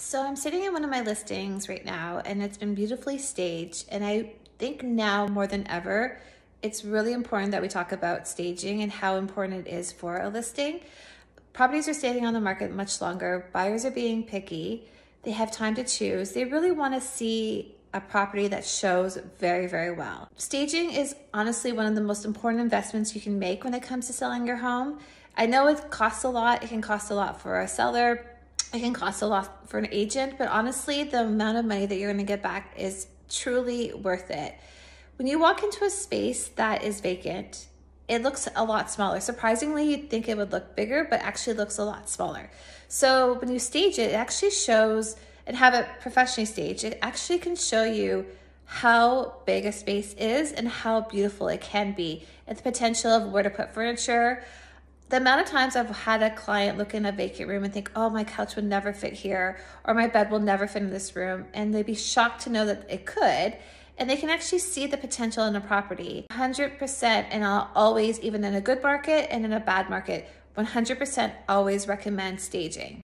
So I'm sitting in one of my listings right now and it's been beautifully staged. And I think now more than ever, it's really important that we talk about staging and how important it is for a listing. Properties are staying on the market much longer. Buyers are being picky. They have time to choose. They really want to see a property that shows very, very well. Staging is honestly one of the most important investments you can make when it comes to selling your home. I know it costs a lot. It can cost a lot for a seller it can cost a lot for an agent, but honestly, the amount of money that you're going to get back is truly worth it. When you walk into a space that is vacant, it looks a lot smaller. Surprisingly, you'd think it would look bigger, but actually looks a lot smaller. So when you stage it, it actually shows and have it professionally staged, it actually can show you how big a space is and how beautiful it can be and the potential of where to put furniture, the amount of times I've had a client look in a vacant room and think, oh, my couch would never fit here, or my bed will never fit in this room, and they'd be shocked to know that it could. And they can actually see the potential in a property 100%. And I'll always, even in a good market and in a bad market, 100% always recommend staging.